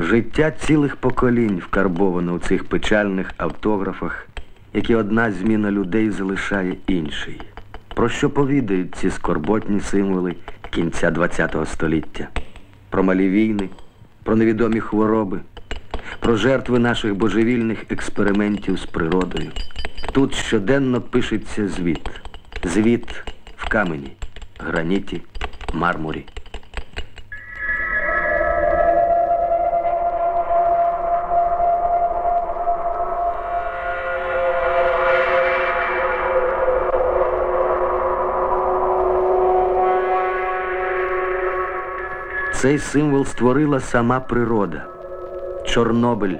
Життя цілих поколінь вкарбовано у цих печальних автографах, які одна зміна людей залишає інший. Про що повідають ці скорботні символи кінця ХХ століття? Про малі війни, про невідомі хвороби, про жертви наших божевільних експериментів з природою. Тут щоденно пишеться звіт. Звіт в камені, граніті, мармурі. Цей символ створила сама природа, Чорнобиль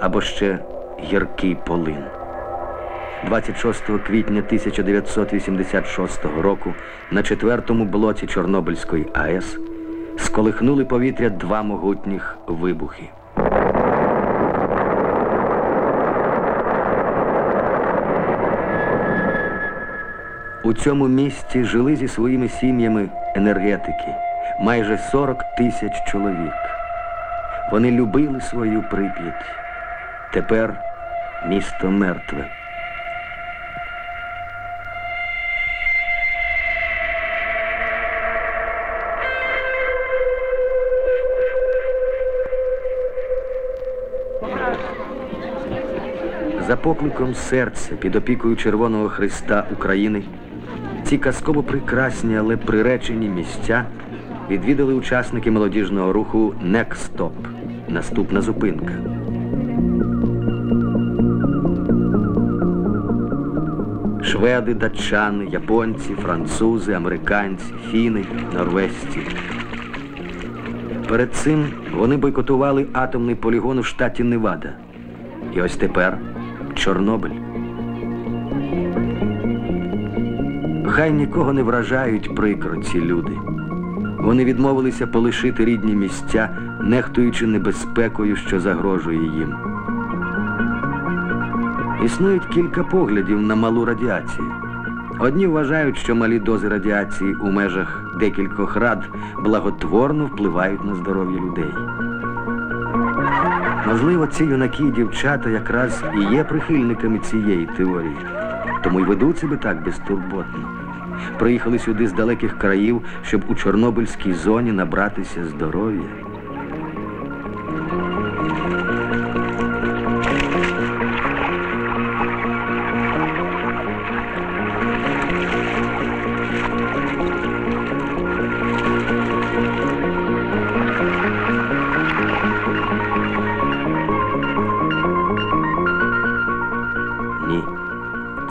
або ще гіркий полин. 26 квітня 1986 року на четвертому блоці Чорнобильської АЕС сколихнули повітря два могутніх вибухи. У цьому місті жили зі своїми сім'ями енергетики майже 40 тисяч чоловік. Вони любили свою прип'ять. Тепер місто мертве. За покликом серця під опікою Червоного Христа України ці казково прекрасні, але приречені місця відвідали учасники молодіжного руху Некстоп. Наступна зупинка. Шведи, датчани, японці, французи, американці, фіни, норвежці. Перед цим вони бойкотували атомний полігон у штаті Невада. І ось тепер Чорнобиль. Хай нікого не вражають прикро ці люди. Вони відмовилися полишити рідні місця, нехтуючи небезпекою, що загрожує їм. Існують кілька поглядів на малу радіацію. Одні вважають, що малі дози радіації у межах декількох рад благотворно впливають на здоров'я людей. Можливо, ці юнаки і дівчата якраз і є прихильниками цієї теорії, тому й ведуть себе так безтурботно. Приїхали сюди з далеких країв, щоб у Чорнобильській зоні набратися здоров'я.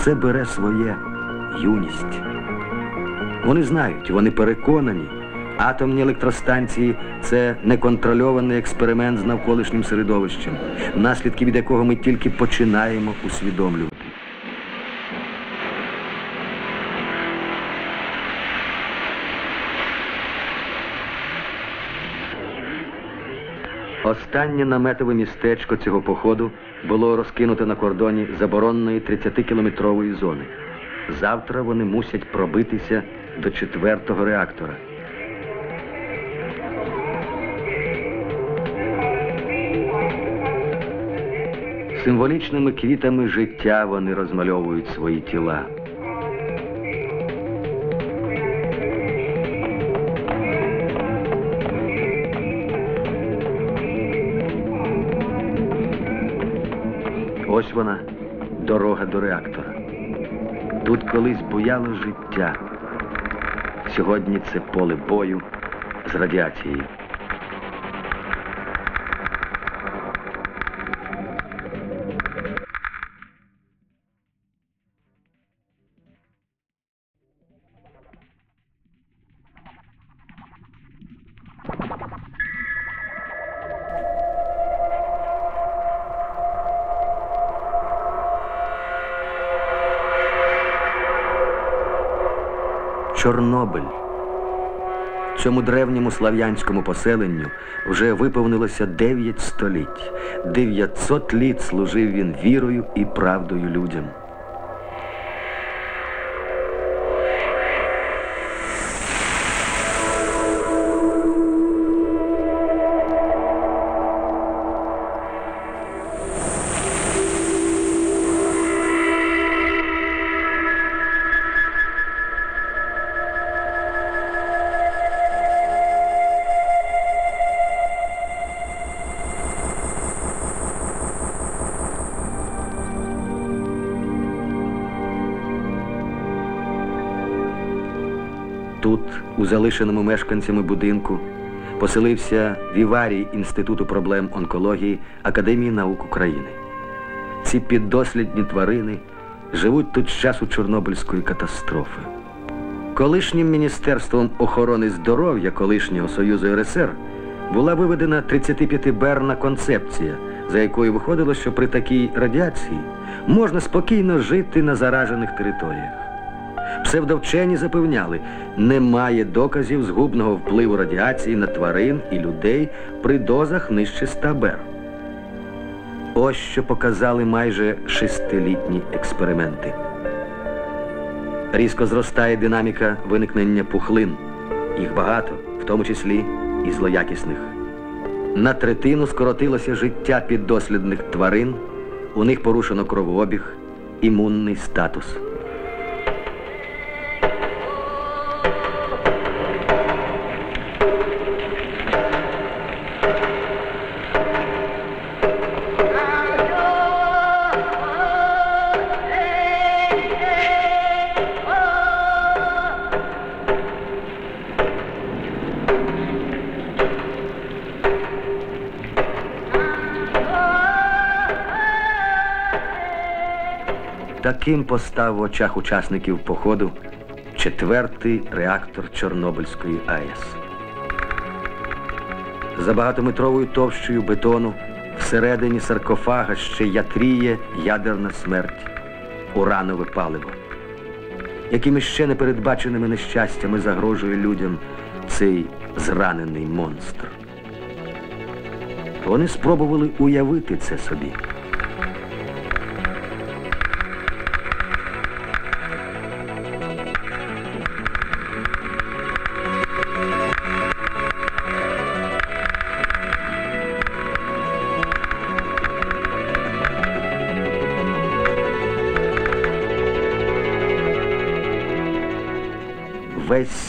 Це бере своє юність. Вони знають, вони переконані. Атомні електростанції це неконтрольований експеримент з навколишнім середовищем, наслідки від якого ми тільки починаємо усвідомлювати. Останнє наметове містечко цього походу було розкинуте на кордоні забороненої 30-кілометрової зони. Завтра вони мусять пробитися до четвертого реактора. Символічними квітами життя вони розмальовують свої тіла. Ось вона, дорога до реактора. Тут колись буяло життя. Сьогодні це поле бою з радіацією. Чорнобиль. Цьому древньому слав'янському поселенню вже виповнилося 9 століть. 900 літ служив він вірою і правдою людям. Тут, у залишеному мешканцями будинку, поселився Віварій Інституту проблем онкології Академії наук України. Ці піддослідні тварини живуть тут з часу Чорнобильської катастрофи. Колишнім Міністерством охорони здоров'я колишнього Союзу РСР була виведена 35-берна концепція, за якою виходило, що при такій радіації можна спокійно жити на заражених територіях. Псевдовчені запевняли, немає доказів згубного впливу радіації на тварин і людей при дозах нижче 100 бер. Ось що показали майже шестилітні експерименти. Різко зростає динаміка виникнення пухлин. Їх багато, в тому числі і злоякісних. На третину скоротилося життя піддослідних тварин, у них порушено кровообіг, імунний статус. Таким постав в очах учасників походу четвертий реактор Чорнобильської АЕС. За багатометровою товщою бетону всередині саркофага ще ятріє ядерна смерть, уранове паливо. Якими ще непередбаченими нещастями загрожує людям цей зранений монстр. Вони спробували уявити це собі.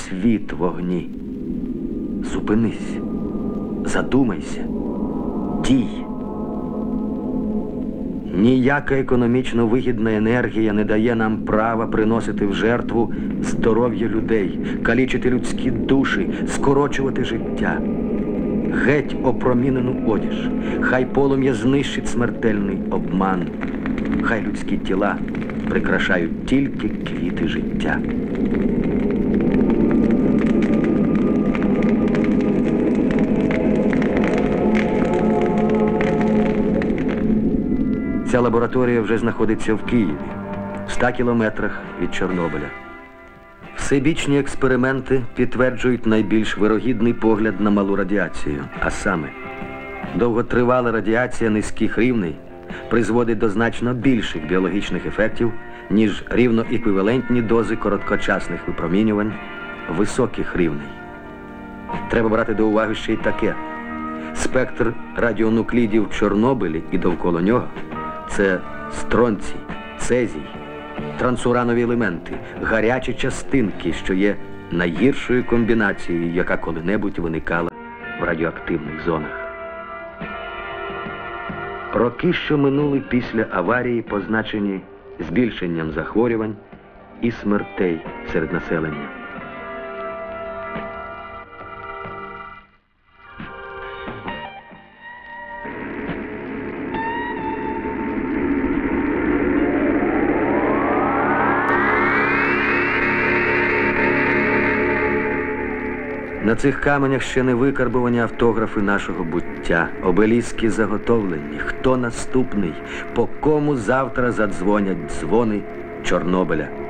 Світ в огні. Зупинись, задумайся, дій. Ніяка економічно вигідна енергія не дає нам права приносити в жертву здоров'я людей, калічити людські душі, скорочувати життя. Геть опромінену одіж, хай полум'я знищить смертельний обман, хай людські тіла прикрашають тільки квіти життя. Лабораторія вже знаходиться в Києві, в 100 кілометрах від Чорнобиля. Всебічні експерименти підтверджують найбільш вирогідний погляд на малу радіацію, а саме, довготривала радіація низьких рівней призводить до значно більших біологічних ефектів, ніж рівноеквівалентні дози короткочасних випромінювань високих рівней. Треба брати до уваги ще й таке. Спектр радіонуклідів в Чорнобилі і довкола нього це стронцій, цезій, трансуранові елементи, гарячі частинки, що є найгіршою комбінацією, яка коли-небудь виникала в радіоактивних зонах. Роки, що минули після аварії, позначені збільшенням захворювань і смертей серед населення. На цих каменях ще не викарбувані автографи нашого буття, обеліски заготовлені. Хто наступний, по кому завтра задзвонять дзвони Чорнобиля.